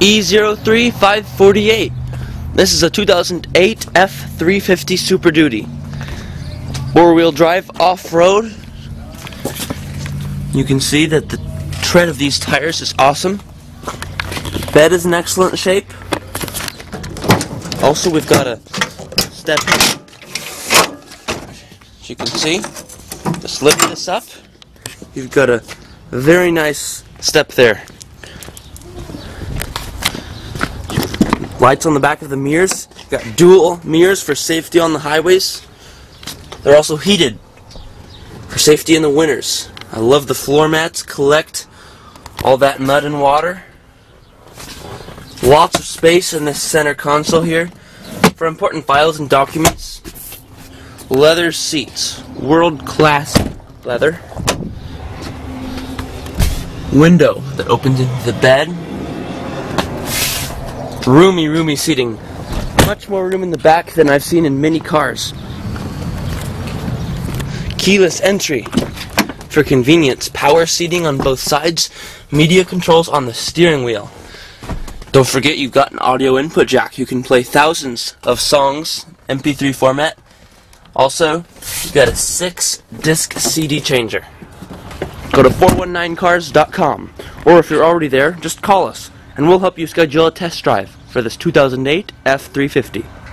E03548. This is a 2008 F350 Super Duty. Four-wheel drive off-road. You can see that the tread of these tires is awesome. Bed is in excellent shape. Also, we've got a step. As you can see, just lift this up. You've got a very nice step there. Lights on the back of the mirrors. Got dual mirrors for safety on the highways. They're also heated for safety in the winters. I love the floor mats collect all that mud and water. Lots of space in this center console here for important files and documents. Leather seats, world class leather. Window that opens into the bed. Roomy, roomy seating. Much more room in the back than I've seen in many cars. Keyless entry for convenience. Power seating on both sides. Media controls on the steering wheel. Don't forget you've got an audio input jack. You can play thousands of songs, MP3 format. Also, you've got a six disc CD changer. Go to 419cars.com, or if you're already there, just call us, and we'll help you schedule a test drive for this 2008 F350.